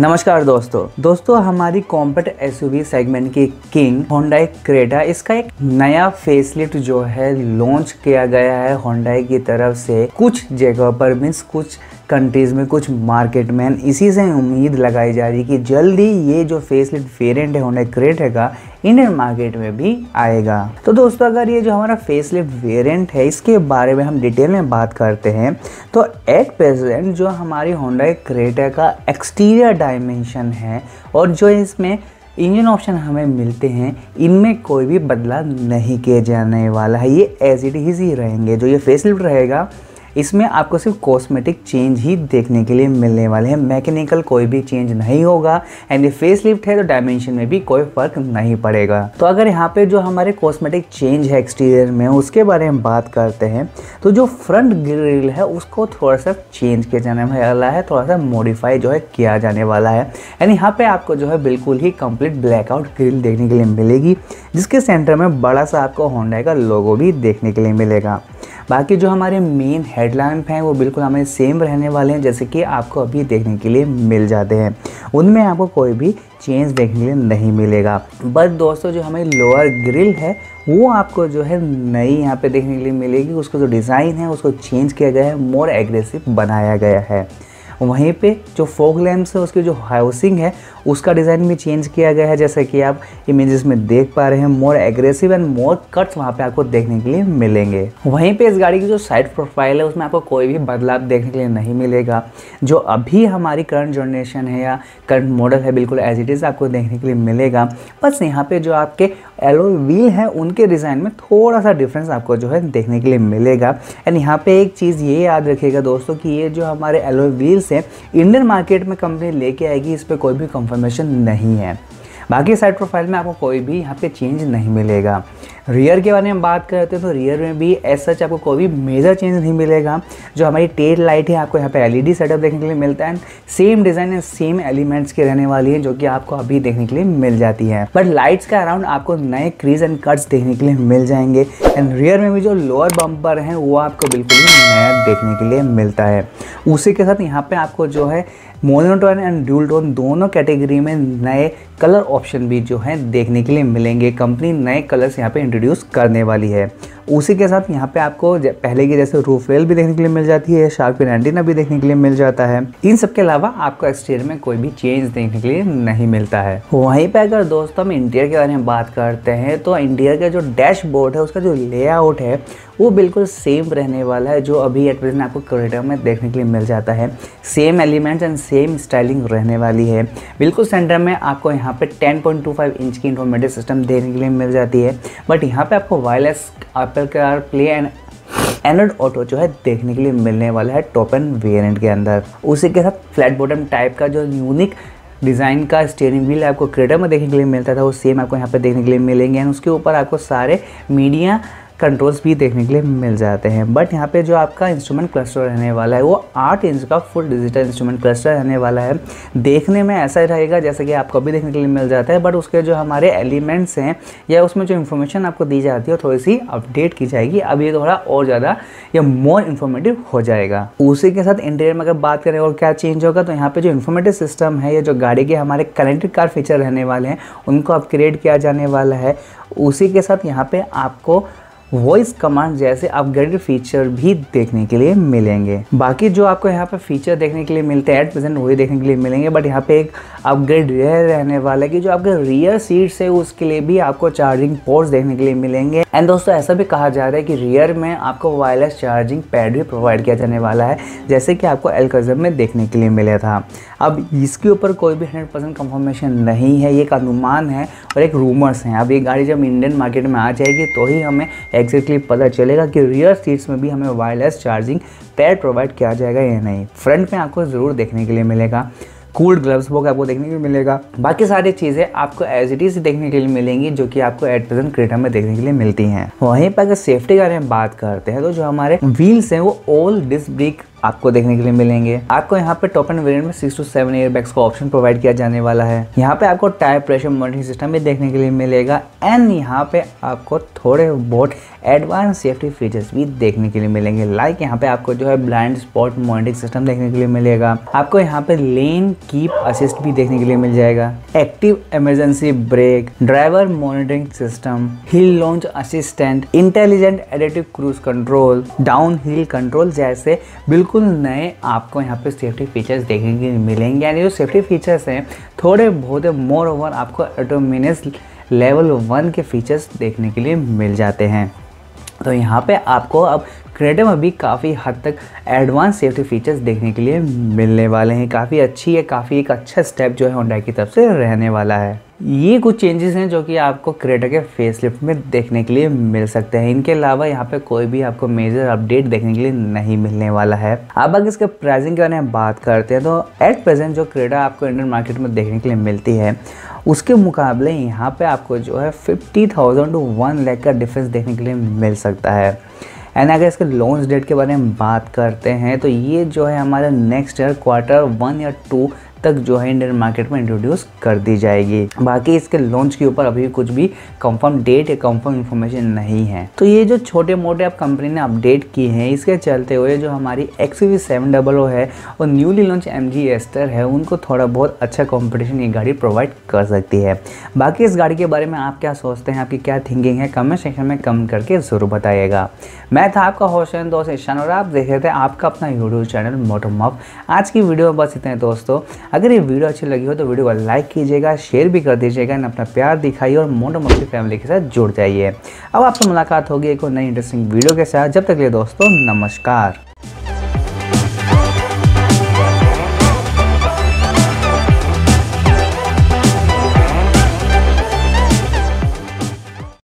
नमस्कार दोस्तों। दोस्तों, हमारी कॉम्पैक्ट एसयूवी सेगमेंट की किंग होंडाई क्रेटा इसका एक नया फेसलिफ्ट जो है लॉन्च किया गया है होंडाई की तरफ़ से। कुछ जगह पर मीन्स कुछ कंट्रीज़ में कुछ मार्केट में। इसी से उम्मीद लगाई जा रही है कि जल्दी ये जो फेसलिफ्ट वेरिएंट है होंडा क्रेटा का इंडियन मार्केट में भी आएगा। तो दोस्तों, अगर ये जो हमारा फेसलिफ्ट वेरिएंट है, इसके बारे में हम डिटेल में बात करते हैं तो एट प्रेजेंट जो हमारी होंडा क्रेटा का एक्सटीरियर डायमेंशन है और जो इसमें इंजन ऑप्शन हमें मिलते हैं, इनमें कोई भी बदलाव नहीं किया जाने वाला है। ये एज इट ही रहेंगे। जो ये फेसलिफ्ट रहेगा इसमें आपको सिर्फ़ कॉस्मेटिक चेंज ही देखने के लिए मिलने वाले हैं। मैकेनिकल कोई भी चेंज नहीं होगा। एंड ये फेस लिफ्ट है तो डायमेंशन में भी कोई फ़र्क नहीं पड़ेगा। तो अगर यहाँ पे जो हमारे कॉस्मेटिक चेंज है एक्सटीरियर में, उसके बारे में बात करते हैं तो जो फ्रंट ग्रिल है, उसको थोड़ा सा चेंज किया जाने वाला है, थोड़ा सा मॉडिफाई जो है किया जाने वाला है। एंड यहाँ पे आपको जो है बिल्कुल ही कंप्लीट ब्लैकआउट ग्रिल देखने के लिए मिलेगी, जिसके सेंटर में बड़ा सा आपको होंडा का लोगो भी देखने के लिए मिलेगा। बाकी जो हमारे मेन हेडलैम्प हैं, वो बिल्कुल हमें सेम रहने वाले हैं, जैसे कि आपको अभी देखने के लिए मिल जाते हैं। उनमें आपको कोई भी चेंज देखने के लिए नहीं मिलेगा। बट दोस्तों, जो हमें लोअर ग्रिल है, वो आपको जो है नई यहाँ पे देखने के लिए मिलेगी। उसका जो डिज़ाइन है, उसको चेंज किया गया है मोर एग्रेसिव बनाया गया है। वहीं पे जो फोक लैम्प्स है, उसकी जो हाउसिंग है, उसका डिज़ाइन भी चेंज किया गया है, जैसा कि आप इमेजेस में देख पा रहे हैं more aggressive and more cuts वहाँ पे आपको देखने के लिए मिलेंगे। वहीं पे इस गाड़ी की जो साइड प्रोफ़ाइल है, उसमें आपको कोई भी बदलाव देखने के लिए नहीं मिलेगा। जो अभी हमारी करंट जनरेशन है या करंट मॉडल है, बिल्कुल एज इट इज़ आपको देखने के लिए मिलेगा। बस यहाँ पर जो आपके एलो व्हील हैं, उनके डिज़ाइन में थोड़ा सा डिफरेंस आपको जो है देखने के लिए मिलेगा। एंड यहाँ पर एक चीज़ ये याद रखिएगा दोस्तों कि ये जो हमारे एलो व्हील्स हैं इंडियन मार्केट में कंपनी लेके आएगी, इस पर कोई भी कंफर्मेशन नहीं है। बाकी साइड प्रोफ़ाइल में आपको कोई भी यहाँ पे चेंज नहीं मिलेगा। रियर के बारे में बात करते हैं तो रियर में भी एज सच आपको कोई भी मेजर चेंज नहीं मिलेगा। जो हमारी टेल लाइट है, आपको यहाँ पे एलईडी सेटअप देखने के लिए मिलता है। Same design and same elements के रहने वाली है, जो कि आपको अभी देखने के लिए मिल जाती है। बट लाइट्स का अराउंड आपको नए क्रीज एंड कट्स देखने के लिए मिल जाएँगे। एंड रियर में भी जो लोअर बम्पर है, वो आपको बिल्कुल ही नया देखने के लिए मिलता है। उसी के साथ यहाँ पे आपको जो है मोनोटोन एंड ड्यूल टोन दोनों कैटेगरी में नए कलर ऑप्शन भी जो है देखने के लिए मिलेंगे। कंपनी नए कलर्स यहाँ पे करने वाली है। उसी के साथ यहाँ पे आपको पहले की जैसे रूफ रेल भी देखने के लिए मिल जाती है शार्क पिन एंटीना भी देखने के लिए मिल जाता है। इन सब के अलावा आपको एक्सटीरियर में कोई भी चेंज देखने के लिए नहीं मिलता है। वहीं पे अगर दोस्तों हम इंटीरियर के बारे में बात करते हैं तो इंटीरियर का जो डैशबोर्ड है, उसका जो लेआउट है, वो बिल्कुल सेम रहने वाला है, जो अभी एट प्रेजेंट आपको कॉरिडोर में देखने के लिए मिल जाता है। Same elements and same styling रहने वाली है। बिल्कुल सेंटर में आपको यहाँ पे 10.25 इंच की इंफॉर्मेटिव सिस्टम देखने के लिए मिल जाती है। बट यहाँ पे आपको wireless Apple CarPlay and Android auto जो है देखने के लिए मिलने वाला है टॉप एंड वेरियंट के अंदर। उसी के साथ फ्लैट बॉटम टाइप का जो यूनिक डिज़ाइन का स्टेयरिंग व्हील आपको क्रेटर में देखने के लिए मिलता था, वो सेम आपको यहाँ पे देखने के लिए मिलेंगे। एंड उसके ऊपर आपको सारे मीडिया कंट्रोल्स भी देखने के लिए मिल जाते हैं। बट यहाँ पे जो आपका इंस्ट्रूमेंट क्लस्टर रहने वाला है, वो आठ इंच का फुल डिजिटल इंस्ट्रूमेंट क्लस्टर रहने वाला है। देखने में ऐसा ही रहेगा जैसे कि आपको भी देखने के लिए मिल जाता है बट उसके जो हमारे एलिमेंट्स हैं, या उसमें जो इन्फॉर्मेशन आपको दी जाती है थोड़ी सी अपडेट की जाएगी। अब ये थोड़ा और ज़्यादा या मोर इन्फॉर्मेटिव हो जाएगा। उसी के साथ इंटीरियर में अगर बात करें और क्या चेंज होगा तो यहाँ पे जो इन्फॉर्मेटिव सिस्टम है, या जो गाड़ी के हमारे कनेक्टेड कार फीचर रहने वाले हैं, उनको अपग्रेड किया जाने वाला है। उसी के साथ यहाँ पे आपको वॉइस कमांड जैसे अपग्रेडेड फीचर भी देखने के लिए मिलेंगे। बाकी जो आपको यहाँ पे फीचर देखने के लिए मिलते हैं एट प्रेजेंट वही देखने के लिए मिलेंगे बट यहाँ पे एक अपग्रेड रहने वाला है कि जो आपके रियर सीट्स है, उसके लिए भी आपको चार्जिंग पोर्ट्स देखने के लिए मिलेंगे। एंड दोस्तों, ऐसा भी कहा जा रहा है कि रियर में आपको वायरलेस चार्जिंग पैड भी प्रोवाइड किया जाने वाला है, जैसे कि आपको एलकजम में देखने के लिए मिला था। अब इसके ऊपर कोई भी हंड्रेड परसेंट कन्फर्मेशन नहीं है, ये एक अनुमान है और एक रूमर्स हैं। अब ये गाड़ी जब इंडियन मार्केट में आ जाएगी तो ही हमें एग्जैक्टली पता चलेगा कि रियर सीट्स में भी हमें वायरलेस चार्जिंग पैड प्रोवाइड किया जाएगा या नहीं। फ्रंट में आपको ज़रूर देखने के लिए मिलेगा। कूल्ड ग्लव्स वो आपको देखने के लिए मिलेगा। बाकी सारी चीज़ें आपको एज इट इज़ देखने के लिए मिलेंगी, जो कि आपको एट प्रेजेंट क्रेटा में देखने के लिए मिलती हैं। वहीं पर अगर सेफ्टी के बारे में बात करते हैं तो जो हमारे व्हील्स हैं, वो ऑल डिस्क ब्रेक आपको देखने के लिए मिलेंगे। आपको यहाँ पे टॉप एंड वेरियंट में six to seven air bags का ऑप्शन प्रोवाइड किया जाने वाला है। यहाँ पे आपको टायर प्रेशर मॉनिटरिंग सिस्टम भी देखने के लिए मिलेगा। एंड यहाँ पे आपको थोड़े बहुत एडवांस सेफ्टी फीचर्स भी देखने के लिए मिलेंगे। लाइक यहाँ पे आपको जो है ब्लाइंड स्पॉट मॉनिटरिंग सिस्टम देखने के लिए मिलेगा। आपको यहाँ पे लेन कीप असिस्ट भी देखने के लिए मिल जाएगा। Active emergency brake driver monitoring system hill launch assistant intelligent additive cruise control down hill control जैसे बिल्कुल नए आपको यहाँ पे सेफ्टी फीचर्स देखने के मिलेंगे। यानी जो सेफ्टी फीचर्स हैं, थोड़े बहुत मोर ओवर आपको ऑटोमिनस लेवल वन के फीचर्स देखने के लिए मिल जाते हैं। तो यहाँ पे आपको अब क्रेडो में भी काफ़ी हद तक एडवांस सेफ्टी फीचर्स देखने के लिए मिलने वाले हैं। काफ़ी अच्छी है, काफ़ी एक अच्छा स्टेप जो है होंडा की तरफ़ से रहने वाला है। ये कुछ चेंजेस हैं जो कि आपको क्रेटा के फेसलिफ्ट में देखने के लिए मिल सकते हैं। इनके अलावा यहाँ पे कोई भी आपको मेजर अपडेट देखने के लिए नहीं मिलने वाला है। अब अगर इसके प्राइसिंग के बारे में बात करते हैं तो एट प्रेजेंट जो क्रेटा आपको इंडियन मार्केट में देखने के लिए मिलती है, उसके मुकाबले यहाँ पे आपको जो है fifty thousand to one lakh का डिफरेंस देखने के लिए मिल सकता है। एंड अगर इसके लॉन्च डेट के बारे में बात करते हैं तो ये जो है हमारा नेक्स्ट ईयर क्वार्टर वन या टू तक जो है इंडियन मार्केट में इंट्रोड्यूस कर दी जाएगी। बाकी इसके लॉन्च के ऊपर अभी कुछ भी कंफर्म डेट या कंफर्म इन्फॉर्मेशन नहीं है। तो ये जो छोटे मोटे अब कंपनी ने अपडेट की हैं, इसके चलते हुए जो हमारी X V seven double O है और newly launch M G Astor है, उनको थोड़ा बहुत अच्छा कॉम्पिटिशन ये गाड़ी प्रोवाइड कर सकती है। बाकी इस गाड़ी के बारे में आप क्या सोचते हैं, आपकी क्या थिंकिंग है कमेंट सेक्शन में कम करके ज़रूर बताइएगा। मैं था आपका होशन दोस्त ईशान, और आप देख रहे थे आपका अपना यूट्यूब चैनल मोटो मफ आज की वीडियो में बस इतने दोस्तों। अगर ये वीडियो अच्छी लगी हो तो वीडियो को लाइक कीजिएगा, शेयर भी कर दीजिएगा, एंड अपना प्यार दिखाइए और मोटो मोटी फैमिली के साथ जुड़ जाइए। अब आपसे मुलाकात होगी एक और नई इंटरेस्टिंग वीडियो के साथ। जब तक लिए दोस्तों, नमस्कार।